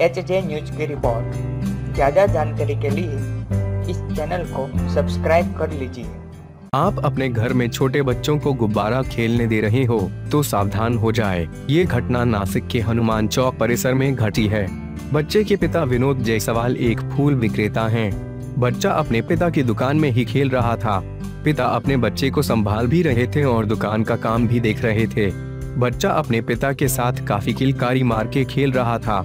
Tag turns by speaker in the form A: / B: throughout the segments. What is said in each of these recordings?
A: H J news की रिपोर्ट। ज़्यादा जानकारी के लिए इस चैनल को सब्सक्राइब कर लीजिए।
B: आप अपने घर में छोटे बच्चों को गुब्बारा खेलने दे रहे हो तो सावधान हो जाए। ये घटना नासिक के हनुमान चौक परिसर में घटी है। बच्चे के पिता विनोद जायसवाल एक फूल विक्रेता हैं। बच्चा अपने पिता की दुकान में ही खेल रहा था। पिता अपने बच्चे को संभाल भी रहे थे और दुकान का काम भी देख रहे थे। बच्चा अपने पिता के साथ काफ़ी किलकारी मार के खेल रहा था।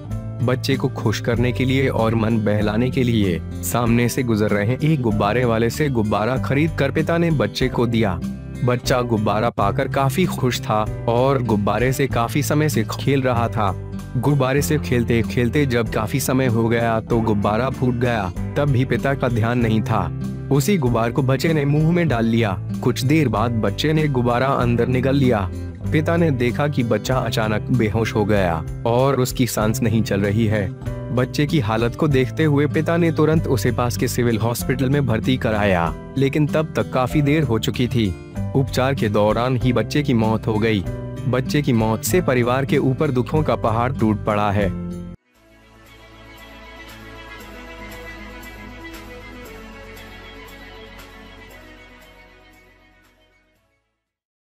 B: बच्चे को खुश करने के लिए और मन बहलाने के लिए सामने से गुजर रहे एक गुब्बारे वाले से गुब्बारा खरीद कर पिता ने बच्चे को दिया। बच्चा गुब्बारा पाकर काफ़ी खुश था और गुब्बारे से काफ़ी समय से खेल रहा था। गुब्बारे से खेलते खेलते जब काफ़ी समय हो गया तो गुब्बारा फूट गया, तब भी पिता का ध्यान नहीं था। उसी गुब्बार को बच्चे ने मुँह में डाल लिया। कुछ देर बाद बच्चे ने गुब्बारा अंदर निकल लिया। पिता ने देखा कि बच्चा अचानक बेहोश हो गया और उसकी सांस नहीं चल रही है। बच्चे की हालत को देखते हुए पिता ने तुरंत उसे पास के सिविल हॉस्पिटल में भर्ती कराया, लेकिन तब तक काफ़ी देर हो चुकी थी। उपचार के दौरान ही बच्चे की मौत हो गई। बच्चे की मौत से परिवार के ऊपर दुखों का पहाड़ टूट पड़ा है।